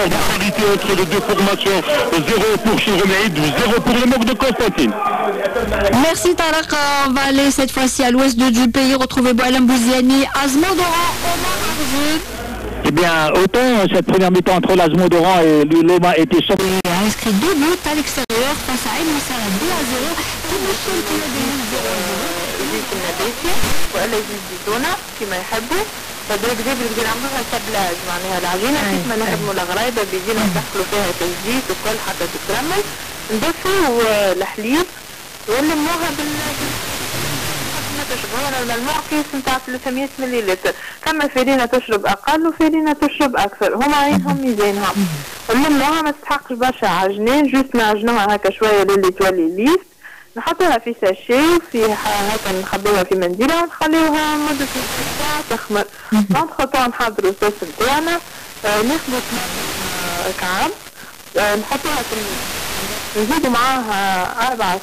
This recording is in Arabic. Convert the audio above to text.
accord de qualité entre les deux formations. Zéro pour Chiromède, zéro pour le manque de Constantine. Merci Tarek. On va aller cette fois-ci à l'ouest du pays retrouver Boalam Bouziani, Azmodoran, Omar Arzoud. Eh bien, autant cette première mi-temps entre l'Azmodoran et l'Oma était sorti. Il a inscrit deux buts à l'extérieur face à El Moussara 2 à 0. Timoshel qui a gagné 0 à 0. جيت النباتي ولا زيت زيتونة كما يحبوا فدول كذا بيجي نعملوها كبلاج معناها العجينة كيف ما نخدموا الغرايبة بيجينا ندخلوا فيها تزييت وكل حتى تترمل نضيفوا الحليب ونلموها بال تشربوا الماء كيس نتاع 300 مليلتر. فما فرينا تشرب أقل وفرينا تشرب أكثر. هما عينهم ميزانهم. نلموها ما تستحقش برشا عجنين juste نعجنوها هكا شوية للي تولي lisse نحطوها في ساشي وفي هكا نخبوها في منديلة ونخليوها مدة نص ساعة تخمر. نونتخ طون نحضروا الصوص نتاعنا ناخدو كعب نحطوها في نزيدوا معاها أربع